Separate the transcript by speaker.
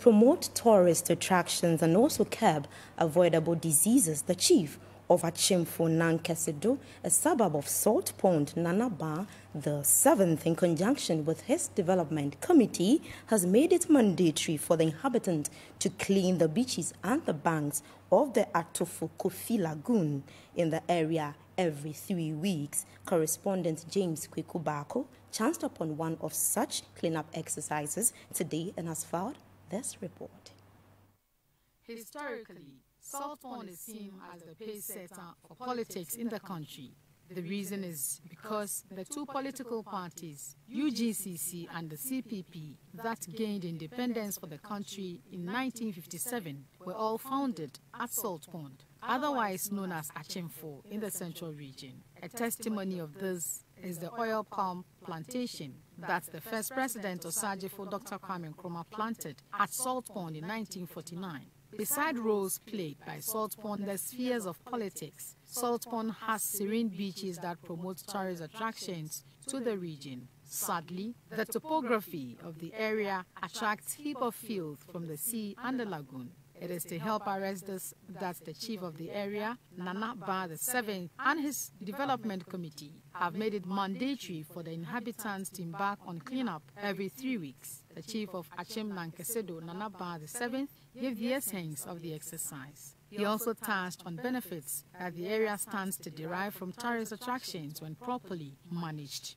Speaker 1: promote tourist attractions and also curb avoidable diseases, the chief of Akyimfo Nankesedo, a suburb of Saltpond, Nanaba, the seventh, in conjunction with his development committee, has made it mandatory for the inhabitants to clean the beaches and the banks of the Atofokofi Lagoon in the area every three weeks. Correspondent James Kweku Baako chanced upon one of such cleanup exercises today and has filed this report.
Speaker 2: Historically, Saltpond is seen as the pace setter for politics in the country. The reason is because the two political parties, UGCC and the CPP, that gained independence for the country in 1957 were all founded at Saltpond, otherwise known as Akyimfo in the central region. A testimony of this is the oil palm plantation that the first president of Osagyefo, Dr. Kwame Nkrumah, planted at Saltpond in 1949. Beside roles played by Saltpond the spheres of politics, Saltpond has serene beaches that promote tourist attractions to the region. Sadly, the topography of the area attracts heap of filth from the sea and the lagoon. It is to help arrest this that the chief of the area, Nana Baah the Seventh, and his development committee have made it mandatory for the inhabitants to embark on cleanup every three weeks. The chief of Achim Nankesedo, Nana Baah the Seventh, gave the essence of the exercise. He also touched on benefits that the area stands to derive from tourist attractions when properly managed.